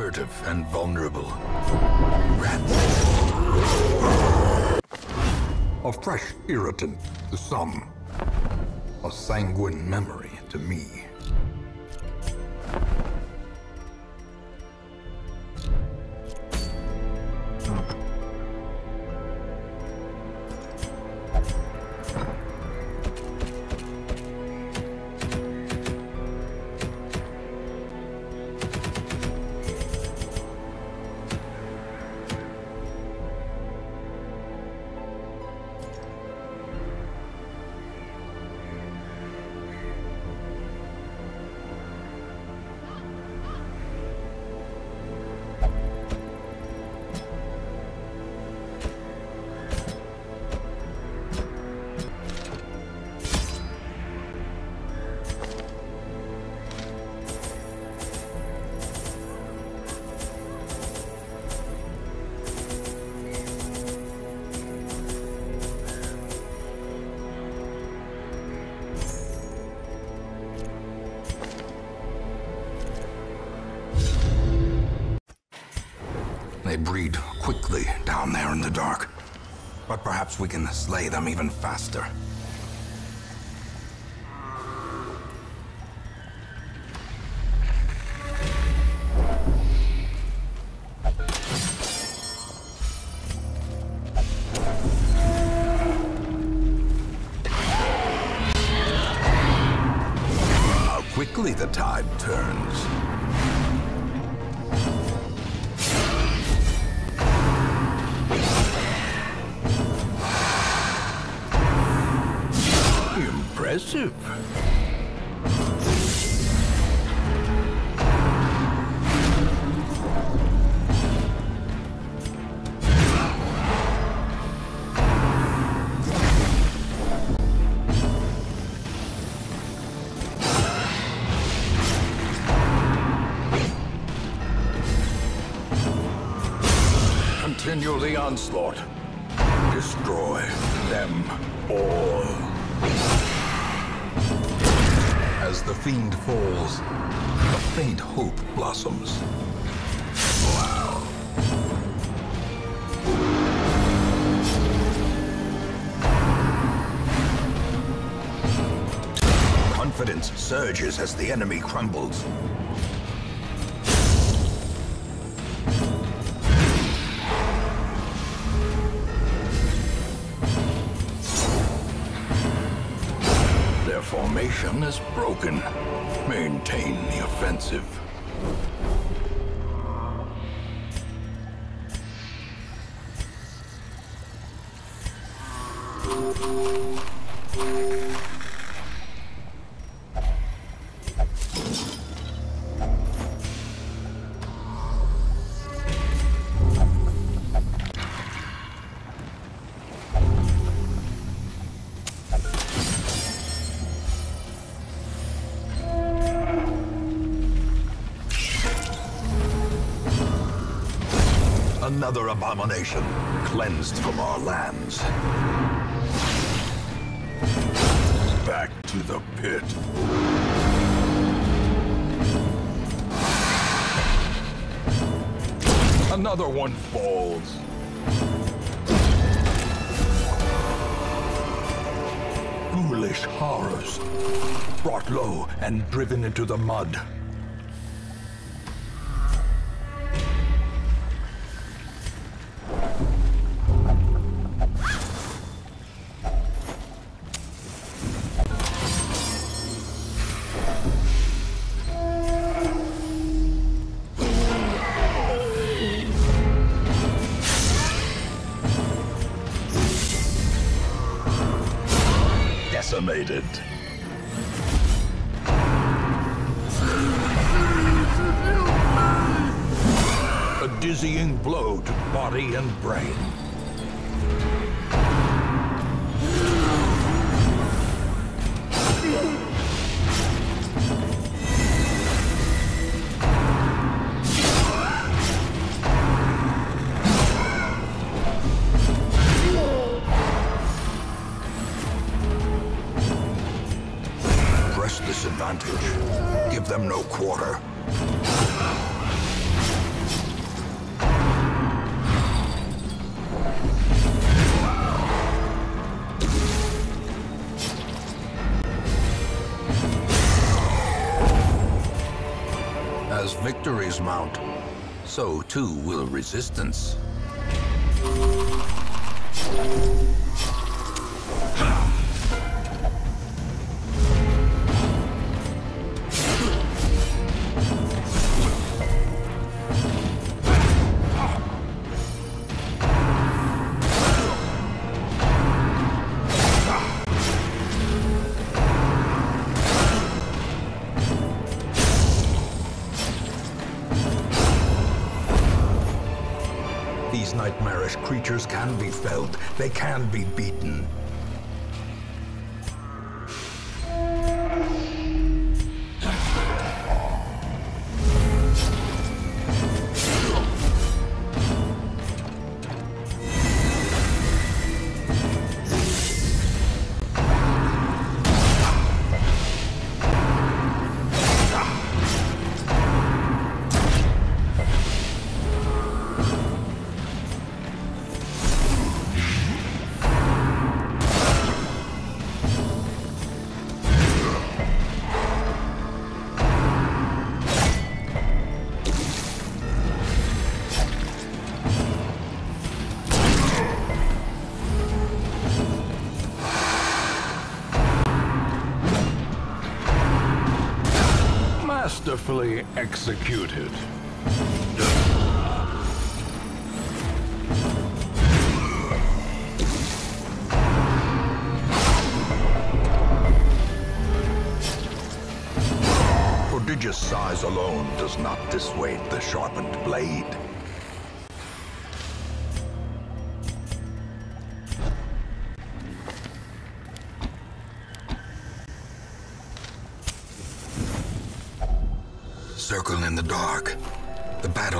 furtive and vulnerable. Rats. A fresh irritant to some. A sanguine memory to me. Breed quickly down there in the dark. But perhaps we can slay them even faster. Onslaught. Destroy them all. As the fiend falls, a faint hope blossoms. Wow. Confidence surges as the enemy crumbles. Formation is broken. Maintain the offensive. Another abomination cleansed from our lands. Back to the pit. Another one falls. Foolish horrors. Brought low and driven into the mud. Mount, so too will resistance. Can be felled. They can be beaten. Masterfully executed. Prodigious size alone does not dissuade the sharpened blade.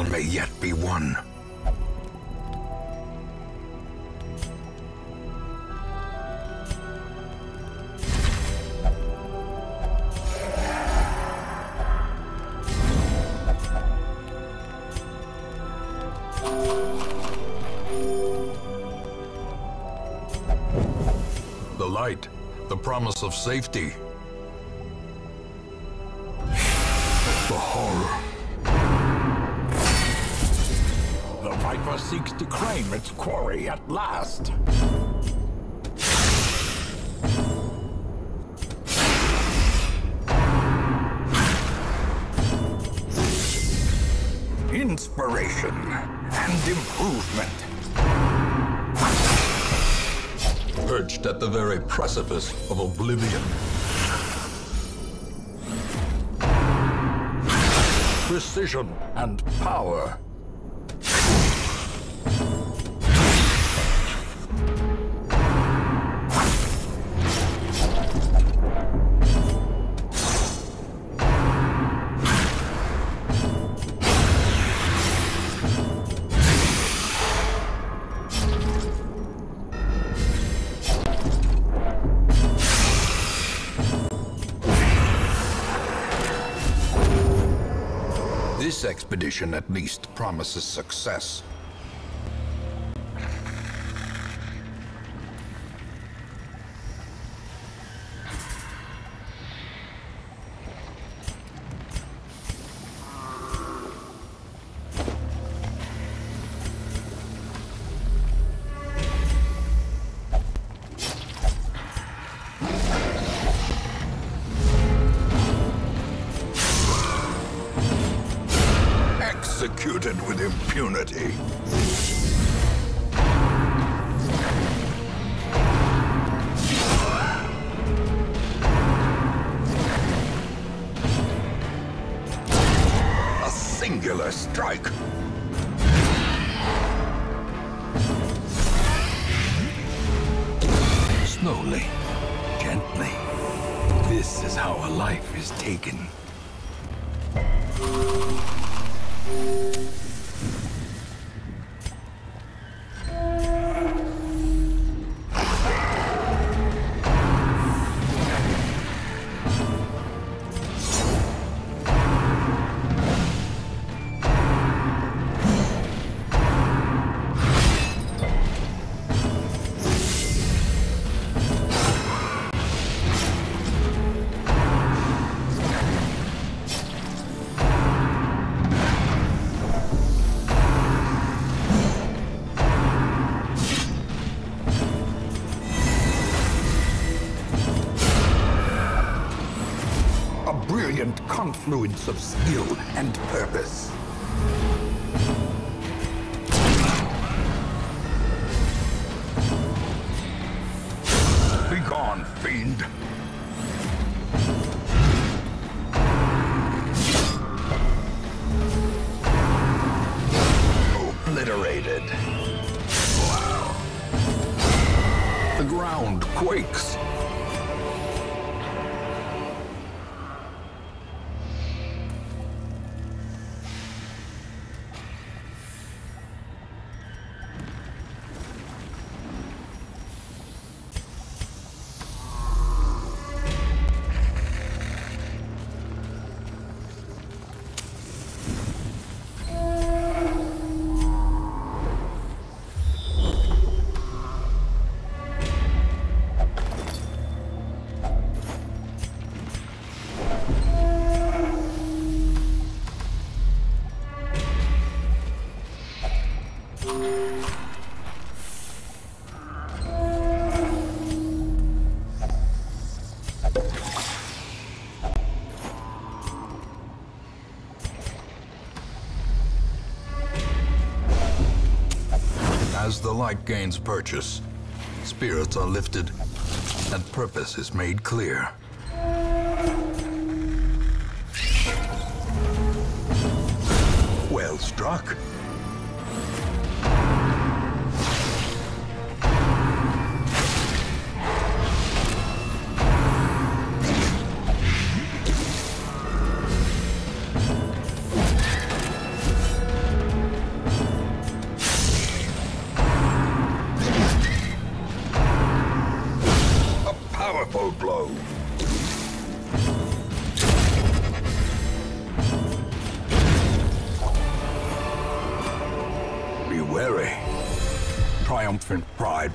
Battle may yet be won. The light, the promise of safety. Claim its quarry at last. Inspiration and improvement. Perched at the very precipice of oblivion. Precision and power. This expedition at least promises success. Singular strike. Slowly, gently. This is how a life is taken. Confluence of skill and purpose. Gains purchase, spirits are lifted and purpose is made clear. Well struck.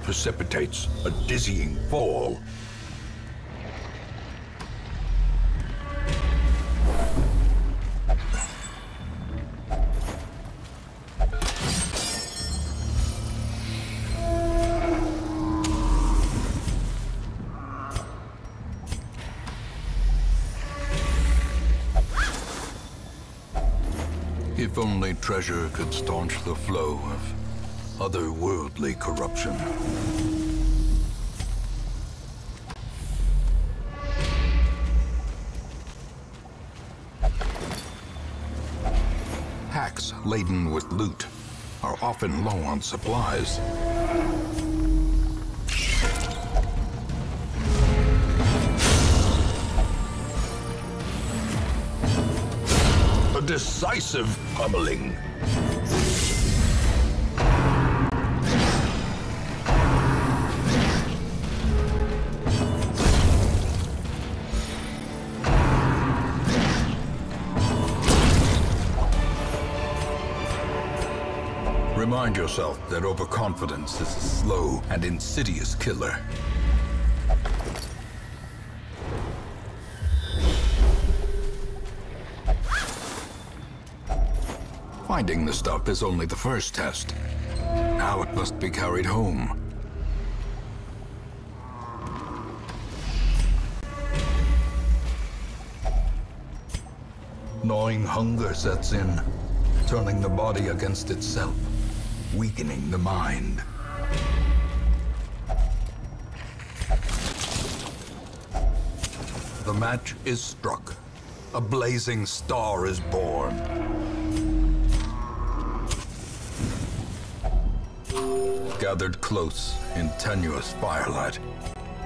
Precipitates a dizzying fall. If only treasure could staunch the flow of otherworldly corruption. Hacks laden with loot are often low on supplies. A decisive pummeling. Remind yourself that overconfidence is a slow and insidious killer. Finding the stuff is only the first test. Now it must be carried home. Gnawing hunger sets in, turning the body against itself, weakening the mind. The match is struck. A blazing star is born. Gathered close in tenuous firelight,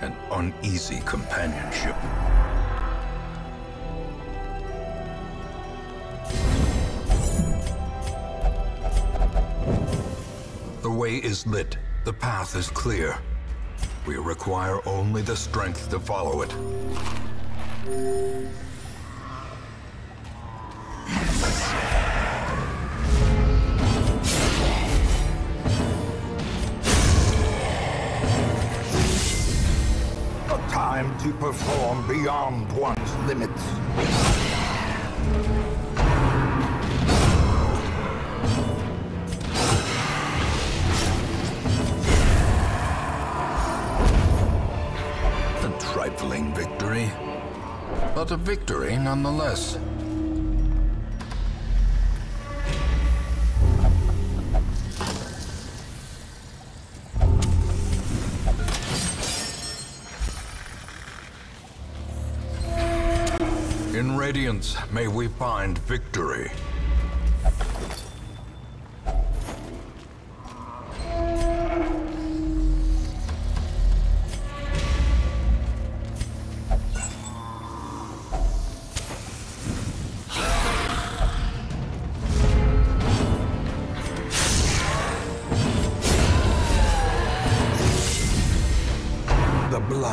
an uneasy companionship. Way is lit, the path is clear. We require only the strength to follow it. A time to perform beyond one's limits. Trifling victory, but a victory nonetheless. In Radiance, may we find victory.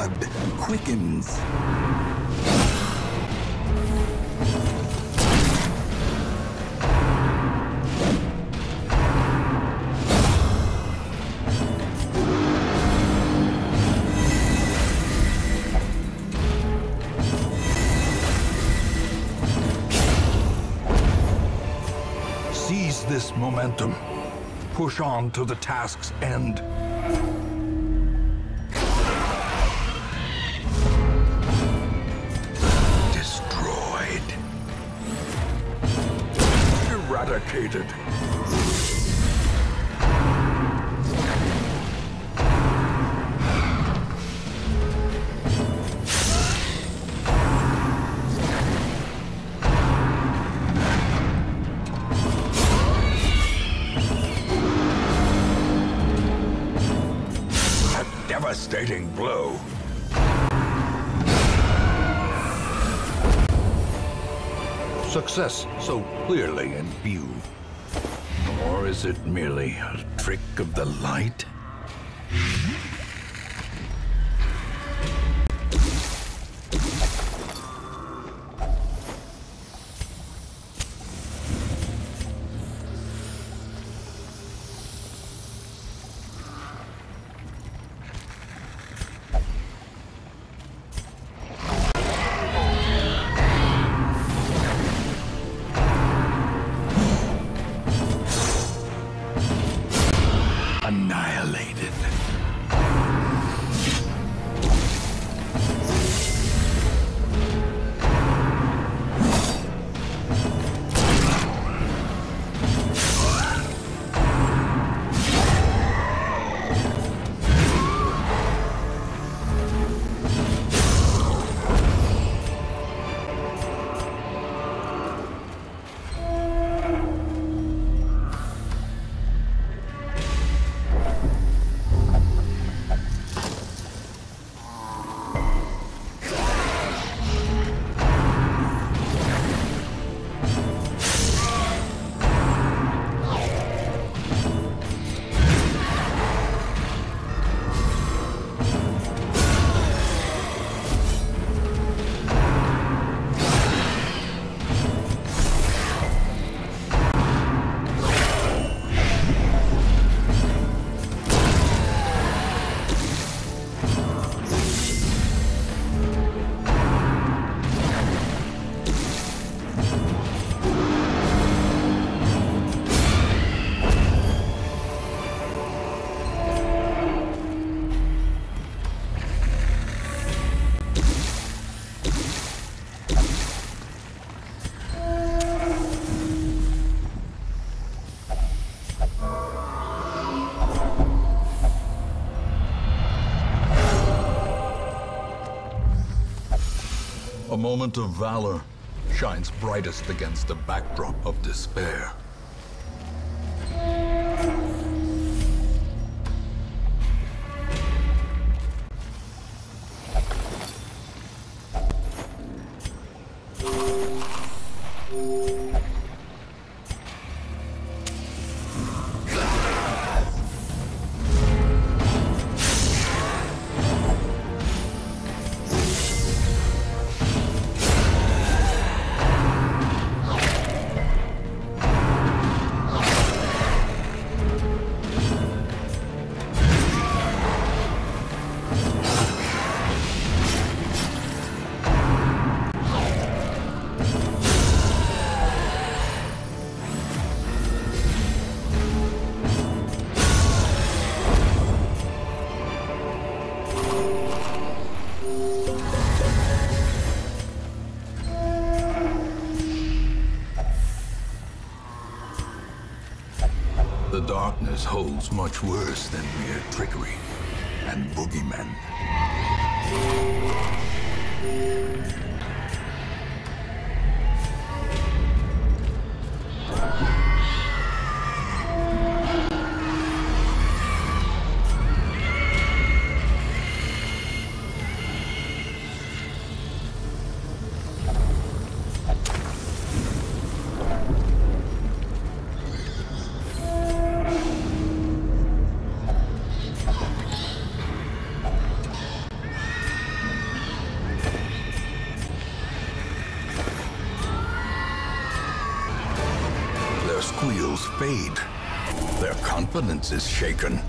The quickens. Seize this momentum. Push on to the task's end. Eradicated. Success so clearly in view. Or is it merely a trick of the light? A moment of valor shines brightest against a backdrop of despair. Holds much worse than mere trickery and boogeymen. Confidence is shaken.